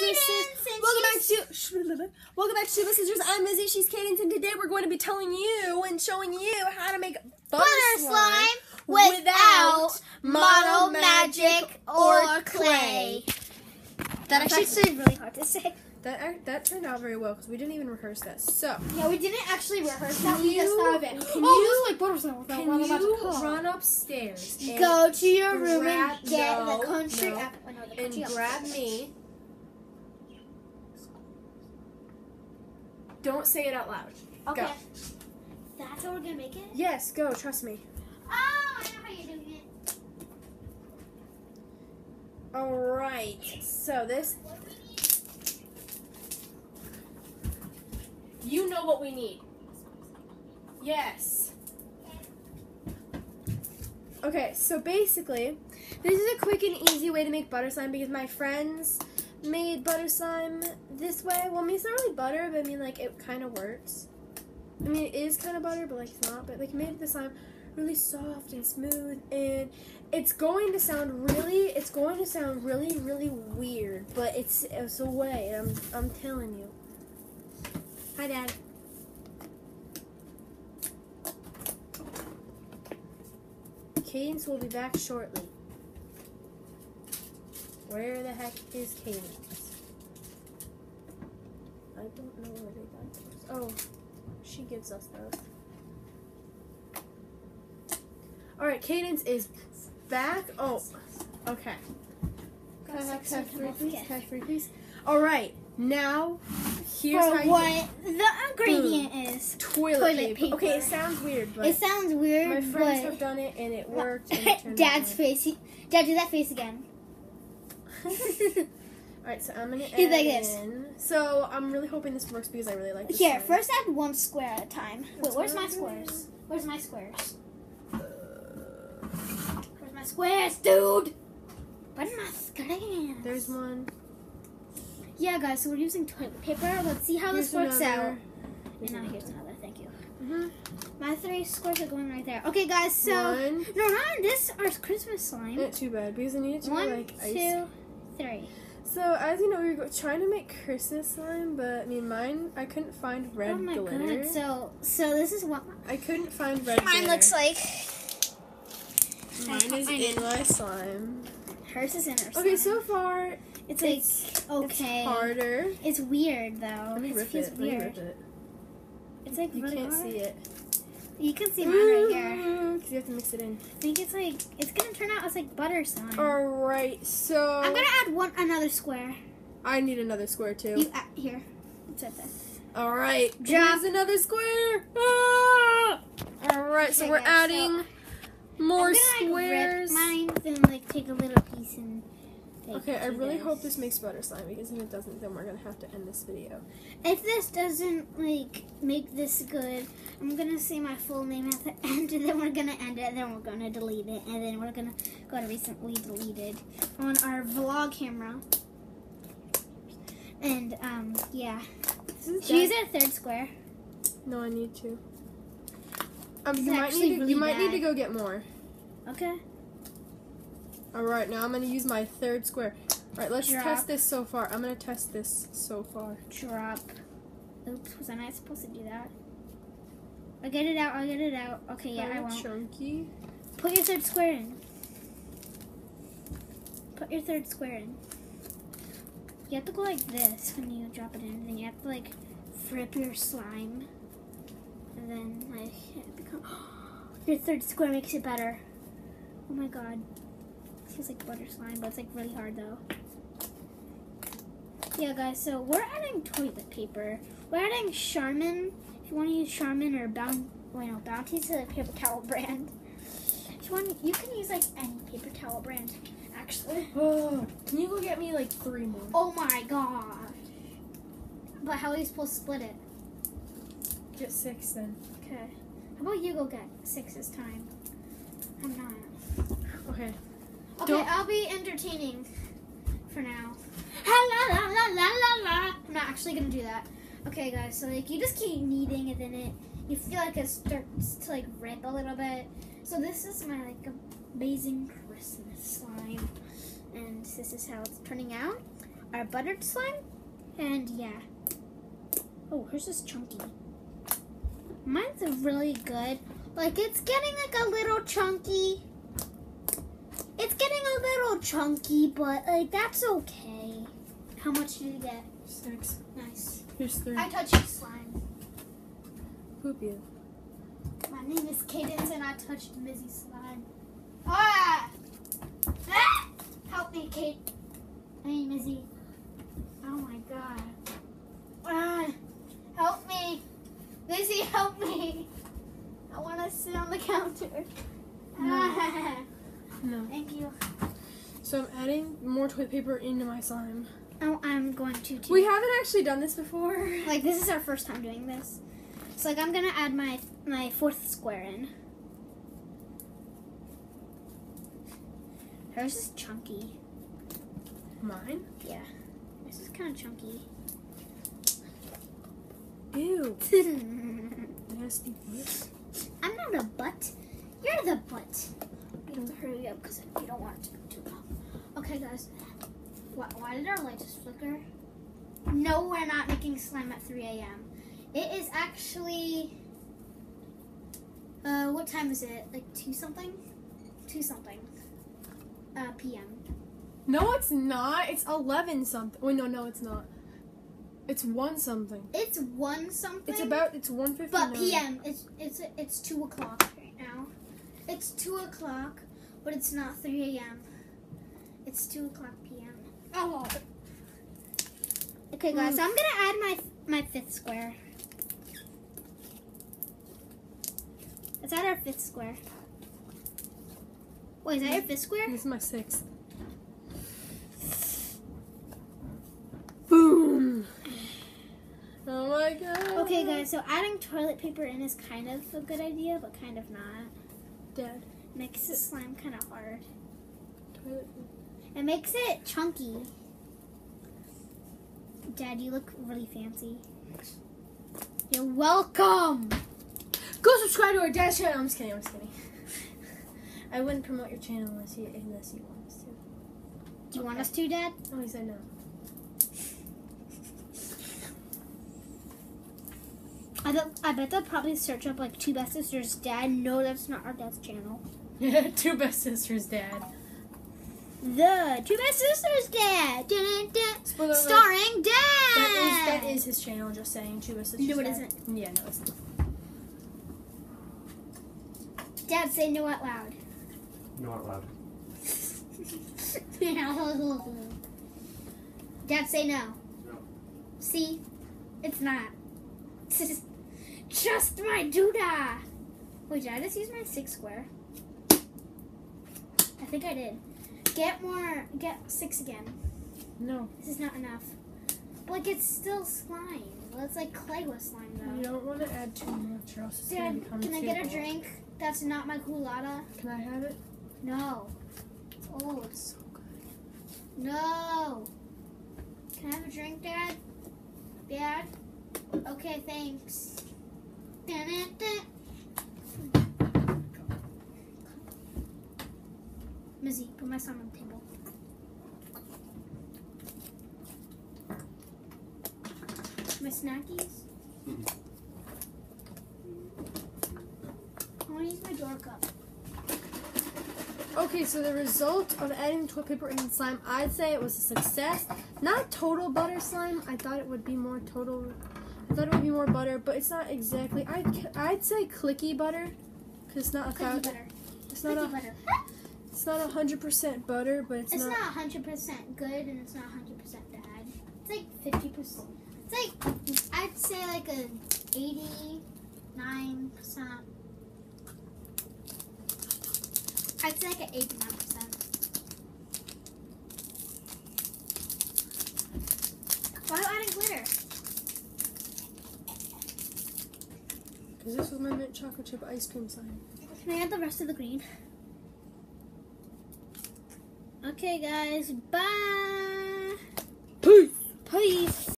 And Welcome back to Welcome back to Two Best Sisters. I'm Mizzy. She's Cadence, and today we're going to be telling you and showing you how to make butter, Butter slime without model magic or clay. That actually actually really hard to say. that that turned out very well because we didn't even rehearse that. So Yeah, we didn't actually rehearse that. Can We just you- thought of it. can oh, you- like butter slime without model magic. Can you Oh. run upstairs Go to your room and get oh, no, the country no. apple. Oh, no, and grab me? Don't say it out loud. Okay. Go. That's how we're gonna make it. Yes, go. Trust me. Oh, I know how you're doing it. All right. So this, What do we need? you know what we need. Yes. Okay, so basically, this is a quick and easy way to make butter slime because my friends made butter slime this way. Well, I mean, it's not really butter, but I mean, like, it kind of works. I mean, it is kind of butter, but like, it's not. But like, made the slime really soft and smooth, and it's going to sound really, it's going to sound really, really weird, but it's it's a way. I'm I'm telling you. Hi, Dad. Cadence will be back shortly. Where the heck is Cadence? I don't know where they got those. Oh, she gives us those. Alright, Cadence is back. Oh, okay. Can I have, can I three, please? Can I have three, please? Alright, now, here's For how you what the ingredient is. toilet, toilet paper. Okay, it sounds weird, but It sounds weird, my friends but have done it and it worked. And it Dad's out face. He, Dad, do that face again. Alright, so I'm gonna add like in. So I'm really hoping this works because I really like this. Here, slime. first add one square at a time. Wait, That's where's my squares? Where's my squares? Where's my squares, dude? Where's my squares? There's one. Yeah, guys. So we're using toilet paper. Let's see how this works another. out. Here's And now here's another. Thank you. Mhm. My three squares are going right there. Okay, guys. So One. no, not this. Our Christmas slime. Not too bad because I need to One, like ice. two, three. So as you know, we were trying to make Christmas slime, but I mean mine. I couldn't find oh red oh my glitter. god. So so this is what I couldn't find red mine glitter. looks like. Mine is in my slime. Hers is in her. Slime. Okay, so far it's like okay. it's harder. It's weird though. Let me rip it. Let me rip it. It's like You really can't hard. see it. You can see mine right here. You have to mix it in. I think it's like it's gonna turn out as like butter slime. Alright, so I'm gonna add one another square. I need another square too. You add, here. It's right there. Alright, Drop. here's another square. Ah! Alright, so Okay, we're adding more I'm gonna, squares. Like, rip mine, then like take a little piece and. Okay, I really this. hope this makes butter slime because if it doesn't, then we're gonna have to end this video. If this doesn't like make this good, I'm gonna say my full name at the end, and then we're gonna end it, and then we're gonna delete it, and then we're gonna go to recently deleted on our vlog camera. And um, yeah. This is Should we use bad. third square? No, I need to. Um, you might need to, really you might need to go get more. Okay. All right, now I'm gonna use my third square. All right, let's Drop. test this so far. I'm gonna test this so far. Drop. Oops, was I not supposed to do that? I'll get it out, I'll get it out. Okay, yeah, I won't. Chunky. Put your third square in. Put your third square in. You have to go like this when you drop it in. Then you have to like flip your slime. And then like it become your third square makes it better. Oh my god. Feels like butter slime, but it's like really hard though. Yeah guys, so we're adding toilet paper. We're adding Charmin. If you want to use Charmin or Bounty, wait no, Bounty's a paper towel brand. If you want, you can use like any paper towel brand, actually. Oh, can you go get me like three more? Oh my god! But how are you supposed to split it? Get six then. Okay. How about you go get six this time? I'm not. Okay. Okay, Don't- I'll be entertaining for now. La la la la la la. I'm not actually gonna do that. Okay, guys. So like, you just keep kneading, and then it, you feel like it starts to like rip a little bit. So this is my like amazing Christmas slime, and this is how it's turning out. our buttered slime. And yeah. Oh, hers is chunky. Mine's really good. Like it's getting like a little chunky. It's getting a little chunky, but like that's okay. How much did you get? Six. Nice. Here's three. I touched your slime. Poop you. My name is Cadence and I touched Missy's slime. Ah! ah! Help me, Kate. Mean, Mizzy. Oh my god. Ah! Help me. Mizzy, help me. I want to sit on the counter. Ah! No. Thank you. So I'm adding more toilet paper into my slime. Oh, I'm going to too. We haven't actually done this before. like this is our first time doing this. So like I'm gonna add my my fourth square in. Hers is chunky. Mine? Yeah. This is kind of chunky. Ew. Nasty. butt. I'm not a butt. You're the butt. We have to hurry up because we don't want it to be too long. Okay, guys. Why, why did our light just flicker? No, we're not making slime at 3 a.m. It is actually. Uh, what time is it? Like 2 something? 2 something. Uh, p.m. No, it's not. It's 11 something. Wait, no, no, it's not. It's 1 something. It's 1 something. It's about, it's 1.59. But PM, it's it's it's two o'clock right now. It's two o'clock, but it's not three a.m. It's two o'clock p.m. Oh. Okay, guys, hmm. I'm gonna add my my fifth square. Let's add our fifth square. Wait, is that your fifth square? This is my sixth. Boom. Oh my god. Okay, guys, so adding toilet paper in is kind of a good idea, but kind of not. Dad. Makes the slime kind of hard. Toilet. It makes it chunky. Dad, you look really fancy. You're welcome. Go subscribe to our dad's channel. I'm just kidding. I'm just kidding. I wouldn't promote your channel unless you unless you want us to. Do you want us to, Dad? Oh, he said no. I bet, I bet they'll probably search up like two best sisters. Dad, no, that's not our dad's channel. Two best sisters, dad. The two best sisters, Dad. Dun, dun, dun. Spoiler alert. Starring Dad. That is that is his channel. Just saying, two best sisters. No, it dad. isn't. Yeah, no, it's not. Dad, say no out loud. Not loud. Dad, say no. No. See, it's not. Just my doodah. Wait, did I just use my six square? I think I did. Get more. Get six again. No, This is not enough. But like, it's still slime. Well, it's like clay with slime though. you don't want to add too much, or else it's gonna Dad, can I get a drink? That's not my culotta. Can I have it? No. Oh, it's old. So good. No. Can I have a drink, Dad? Dad? Okay, thanks. Dun-dun-dun. Mizzy, put my son on the table. My snackies? Mhm. I want to use my door cup. Okay, so the result of adding toilet paper and slime, I'd say it was a success. Not total butter slime. I thought it would be more total. I thought it would be more butter, but it's not exactly. I'd I'd say clicky butter, cause it's not a thou- butter. It's not Cookie a butter. It's not a hundred percent butter, but it's, It's not. not hundred percent good and it's not hundred percent bad. It's like fifty percent. It's like I'd say like a eighty-nine percent. I'd say like an eighty-nine percent. Why are you adding glitter? Cause this was my mint chocolate chip ice cream slime. Can I add the rest of the green? Okay, guys. Bye. Peace. Peace.